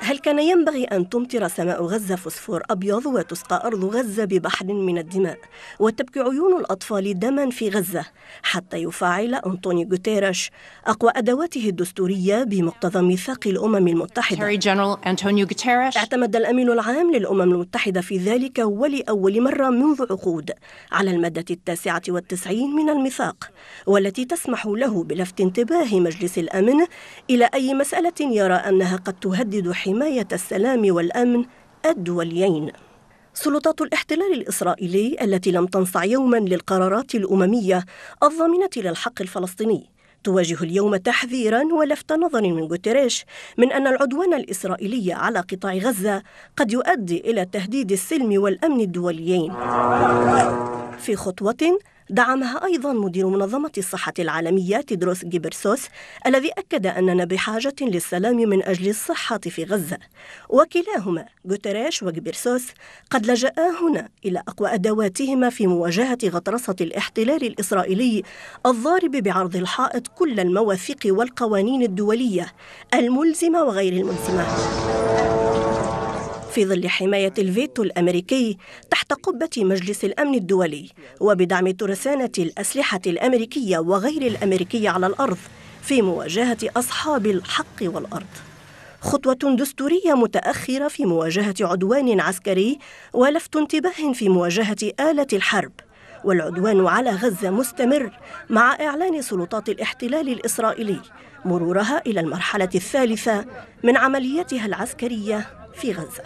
هل كان ينبغي أن تمطر سماء غزة فوسفور أبيض وتسقى أرض غزة ببحر من الدماء وتبكي عيون الأطفال دما في غزة حتى يفعل أنطونيو غوتيريش أقوى أدواته الدستورية بمقتضى ميثاق الأمم المتحدة. اعتمد الأمين العام للأمم المتحدة في ذلك ولأول مرة منذ عقود على المادة التاسعة والتسعين من الميثاق والتي تسمح له بلفت انتباه مجلس الأمن إلى أي مسألة يرى أنها قد تهدد حماية السلام والأمن الدوليين. سلطات الاحتلال الإسرائيلي التي لم تنصع يوما للقرارات الأممية الضامنة للحق الفلسطيني تواجه اليوم تحذيرا ولفت نظر من غوتيريش من أن العدوان الإسرائيلي على قطاع غزة قد يؤدي إلى تهديد السلم والأمن الدوليين. في خطوة دعمها أيضا مدير منظمة الصحة العالمية تدروس جيبرسوس الذي أكد أننا بحاجة للسلام من أجل الصحة في غزة. وكلاهما غوتيريش وجيبرسوس قد لجأ هنا إلى أقوى أدواتهما في مواجهة غطرسة الاحتلال الإسرائيلي الضارب بعرض الحائط كل المواثيق والقوانين الدولية الملزمة وغير الملزمة. في ظل حماية الفيتو الأمريكي تحت قبة مجلس الأمن الدولي وبدعم ترسانة الأسلحة الأمريكية وغير الأمريكية على الأرض في مواجهة أصحاب الحق والأرض. خطوة دستورية متأخرة في مواجهة عدوان عسكري ولفت انتباه في مواجهة آلة الحرب والعدوان على غزة مستمر مع إعلان سلطات الاحتلال الإسرائيلي مرورها إلى المرحلة الثالثة من عملياتها العسكرية في غزة.